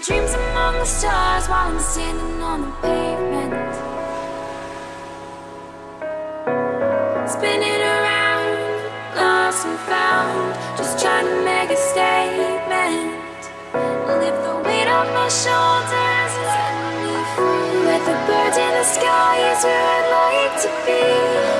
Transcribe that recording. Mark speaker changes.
Speaker 1: dreams among the stars while I'm standing on the pavement. Spinning around, lost and found, just trying to make a statement. Lift the weight off my shoulders and me free. With the birds in the sky is where I'd like to be.